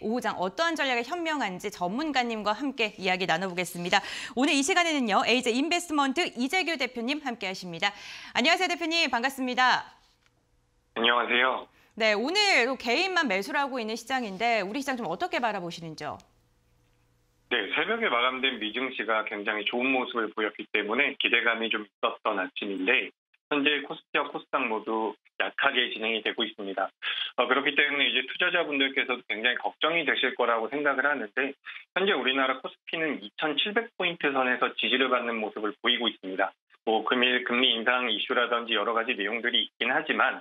오후장 어떠한 전략이 현명한지 전문가님과 함께 이야기 나눠보겠습니다. 오늘 이 시간에는요. 에이제 인베스트먼트 이재규 대표님 함께하십니다. 안녕하세요 대표님 반갑습니다. 안녕하세요. 네 오늘 개인만 매수를 하고 있는 시장인데 우리 시장 좀 어떻게 바라보시는지요? 네, 새벽에 마감된 미증시가 굉장히 좋은 모습을 보였기 때문에 기대감이 좀 있었던 아침인데 현재 코스피와 코스닥 모두 약하게 진행이 되고 있습니다. 어, 그렇기 때문에 이제 투자자분들께서도 굉장히 걱정이 되실 거라고 생각을 하는데 현재 우리나라 코스피는 2,700포인트 선에서 지지를 받는 모습을 보이고 있습니다. 뭐 금일 금리 인상 이슈라든지 여러 가지 내용들이 있긴 하지만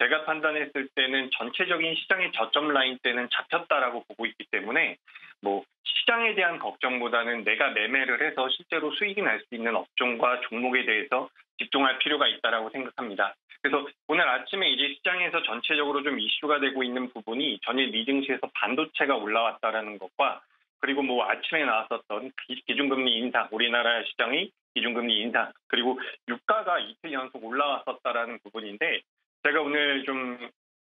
제가 판단했을 때는 전체적인 시장의 저점 라인 때는 잡혔다라고 보고 있기 때문에 뭐 시장에 대한 걱정보다는 내가 매매를 해서 실제로 수익이 날 수 있는 업종과 종목에 대해서 집중할 필요가 있다라고 생각합니다. 그래서 오늘 아침에 이제 시장에서 전체적으로 좀 이슈가 되고 있는 부분이 전일 미증시에서 반도체가 올라왔다라는 것과 그리고 뭐 아침에 나왔었던 기준금리 인상, 우리나라 시장의 기준금리 인상, 그리고 유가가 이틀 연속 올라왔었다라는 부분인데 제가 오늘 좀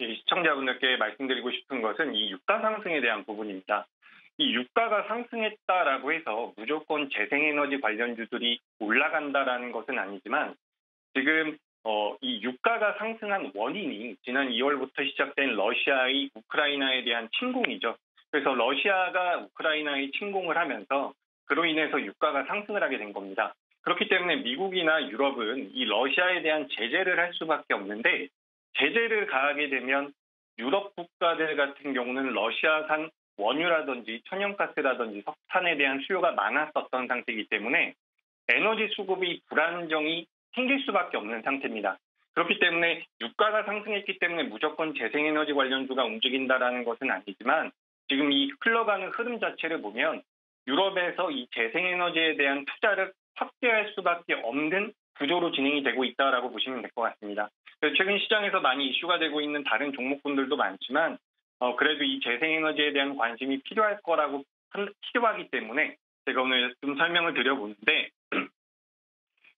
시청자분들께 말씀드리고 싶은 것은 이 유가 상승에 대한 부분입니다. 이 유가가 상승했다라고 해서 무조건 재생에너지 관련주들이 올라간다라는 것은 아니지만 지금 어, 이 유가가 상승한 원인이 지난 2월부터 시작된 러시아의 우크라이나에 대한 침공이죠. 그래서 러시아가 우크라이나에 침공을 하면서 그로 인해서 유가가 상승을 하게 된 겁니다. 그렇기 때문에 미국이나 유럽은 이 러시아에 대한 제재를 할 수밖에 없는데 제재를 가하게 되면 유럽 국가들 같은 경우는 러시아산 원유라든지 천연가스라든지 석탄에 대한 수요가 많았었던 상태이기 때문에 에너지 수급이 불안정이 생길 수밖에 없는 상태입니다. 그렇기 때문에 유가가 상승했기 때문에 무조건 재생에너지 관련주가 움직인다라는 것은 아니지만 지금 이 흘러가는 흐름 자체를 보면 유럽에서 이 재생에너지에 대한 투자를 확대할 수밖에 없는 구조로 진행이 되고 있다라고 보시면 될 것 같습니다. 최근 시장에서 많이 이슈가 되고 있는 다른 종목군들도 많지만 어, 그래도 이 재생에너지에 대한 관심이 필요할 거라고 필요하기 때문에 제가 오늘 좀 설명을 드려보는데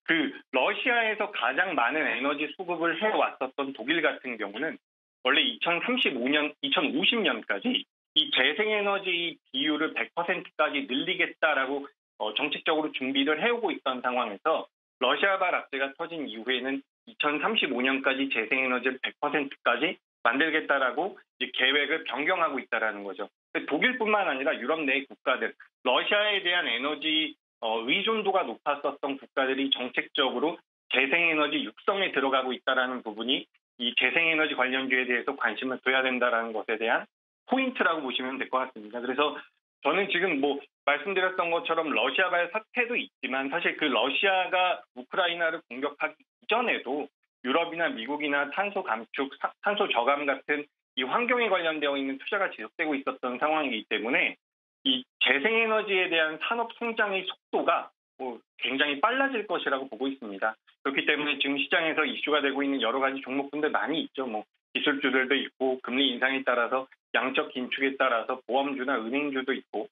그 러시아에서 가장 많은 에너지 수급을 해왔었던 독일 같은 경우는 원래 2035년, 2050년까지 이 재생에너지 비율을 100%까지 늘리겠다라고 어, 정책적으로 준비를 해오고 있던 상황에서 러시아발 악재가 터진 이후에는 2035년까지 재생에너지를 100%까지 만들겠다라고 계획을 변경하고 있다라는 거죠. 독일뿐만 아니라 유럽 내 국가들, 러시아에 대한 에너지 어, 의존도가 높았었던 국가들이 정책적으로 재생에너지 육성에 들어가고 있다라는 부분이 이 재생에너지 관련주에 대해서 관심을 둬야 된다라는 것에 대한 포인트라고 보시면 될 것 같습니다. 그래서 저는 지금 뭐 말씀드렸던 것처럼 러시아발 사태도 있지만 사실 그 러시아가 우크라이나를 공격하기 이전에도 유럽이나 미국이나 탄소 감축, 탄소 저감 같은 이 환경에 관련되어 있는 투자가 지속되고 있었던 상황이기 때문에 이 재생에너지에 대한 산업 성장의 속도가 뭐 굉장히 빨라질 것이라고 보고 있습니다. 그렇기 때문에 지금 시장에서 이슈가 되고 있는 여러 가지 종목군들 많이 있죠. 뭐 기술주들도 있고 금리 인상에 따라서 양적 긴축에 따라서 보험주나 은행주도 있고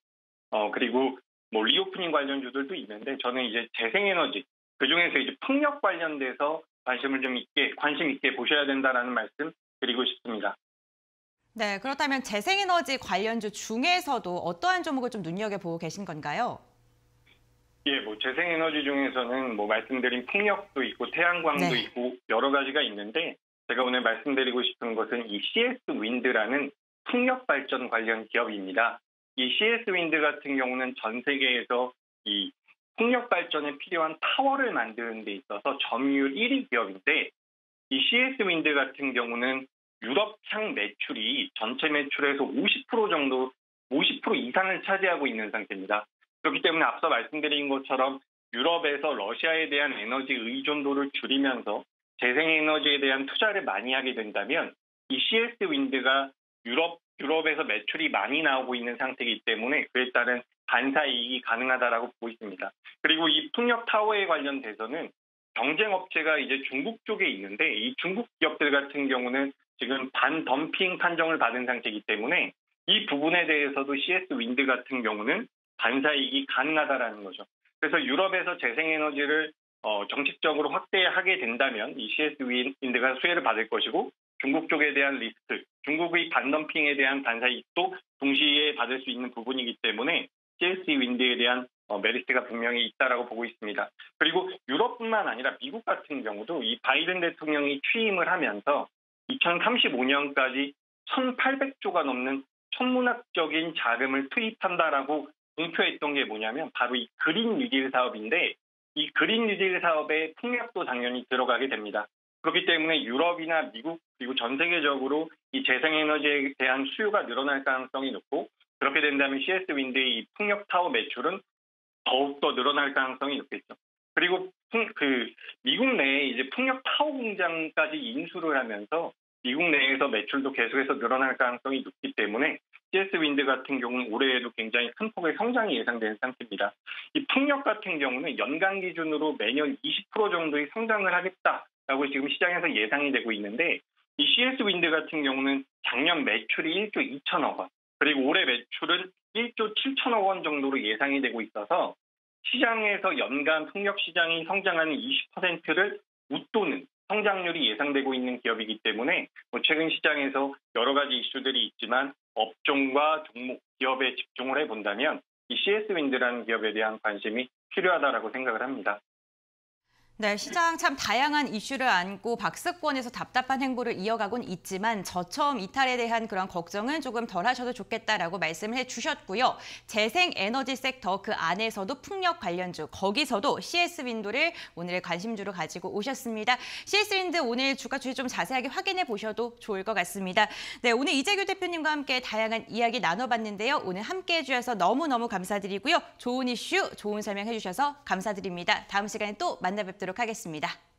어 그리고 뭐 reopening 관련주들도 있는데 저는 이제 재생에너지 그 중에서 이제 풍력 관련돼서 관심을 좀 있게 관심 있게 보셔야 된다라는 말씀 드리고 싶습니다. 네, 그렇다면 재생에너지 관련주 중에서도 어떠한 종목을 좀 눈여겨보고 계신 건가요? 예, 뭐 재생에너지 중에서는 뭐 말씀드린 풍력도 있고 태양광도 네. 있고 여러 가지가 있는데 제가 오늘 말씀드리고 싶은 것은 이 CS 윈드라는 풍력 발전 관련 기업입니다. 이 CS 윈드 같은 경우는 전 세계에서 이 풍력 발전에 필요한 타워를 만드는 데 있어서 점유율 1위 기업인데 이 CS 윈드 같은 경우는 유럽 향 매출이 전체 매출에서 50% 정도, 50% 이상을 차지하고 있는 상태입니다. 그렇기 때문에 앞서 말씀드린 것처럼 유럽에서 러시아에 대한 에너지 의존도를 줄이면서 재생에너지에 대한 투자를 많이 하게 된다면 이 CS 윈드가 유럽 유럽에서 매출이 많이 나오고 있는 상태이기 때문에 그에 따른 반사 이익이 가능하다라고 보고 있습니다. 그리고 이 풍력 타워에 관련돼서는 경쟁 업체가 이제 중국 쪽에 있는데 이 중국 기업들 같은 경우는 지금 반덤핑 판정을 받은 상태이기 때문에 이 부분에 대해서도 CS 윈드 같은 경우는 반사이익이 가능하다라는 거죠. 그래서 유럽에서 재생에너지를 어, 정책적으로 확대하게 된다면 이 CS 윈드가 수혜를 받을 것이고 중국 쪽에 대한 리스크, 중국의 반덤핑에 대한 반사이익도 동시에 받을 수 있는 부분이기 때문에 CS 윈드에 대한 어, 메리트가 분명히 있다라고 보고 있습니다. 그리고 유럽뿐만 아니라 미국 같은 경우도 이 바이든 대통령이 취임을 하면서 2035년까지 1,800조가 넘는 천문학적인 자금을 투입한다라고 공표했던 게 뭐냐면 바로 이 그린 뉴딜 사업인데 이 그린 뉴딜 사업에 풍력도 당연히 들어가게 됩니다. 그렇기 때문에 유럽이나 미국 그리고 전 세계적으로 이 재생에너지에 대한 수요가 늘어날 가능성이 높고 그렇게 된다면 CS 윈드의 이 풍력 타워 매출은 더욱더 늘어날 가능성이 높겠죠. 그리고 풍, 그 미국 내에 이제 풍력 타워 공장까지 인수를 하면서 미국 내에서 매출도 계속해서 늘어날 가능성이 높기 때문에 CS 윈드 같은 경우는 올해에도 굉장히 큰 폭의 성장이 예상되는 상태입니다. 이 풍력 같은 경우는 연간 기준으로 매년 20% 정도의 성장을 하겠다라고 지금 시장에서 예상이 되고 있는데 이 CS 윈드 같은 경우는 작년 매출이 1조 2천억 원, 그리고 올해 매출은 1조 7천억 원 정도로 예상이 되고 있어서 시장에서 연간 풍력 시장이 성장하는 20%를 웃도는 성장률이 예상되고 있는 기업이기 때문에 뭐 최근 시장에서 여러 가지 이슈들이 있지만 업종과 종목, 기업에 집중을 해본다면 이 CS 윈드라는 기업에 대한 관심이 필요하다라고 생각을 합니다. 네, 시장 참 다양한 이슈를 안고 박스권에서 답답한 행보를 이어가곤 있지만 저처음 이탈에 대한 그런 걱정은 조금 덜 하셔도 좋겠다라고 말씀을 해주셨고요. 재생 에너지 섹터 그 안에서도 풍력 관련주 거기서도 CS 윈도를 오늘의 관심주로 가지고 오셨습니다. CS 윈드 오늘 주가 추이 좀 자세하게 확인해 보셔도 좋을 것 같습니다. 네, 오늘 이재규 대표님과 함께 다양한 이야기 나눠봤는데요. 오늘 함께 해 주셔서 너무너무 감사드리고요. 좋은 이슈, 좋은 설명 해 주셔서 감사드립니다. 다음 시간에 또 만나 뵙도록 하겠습니다.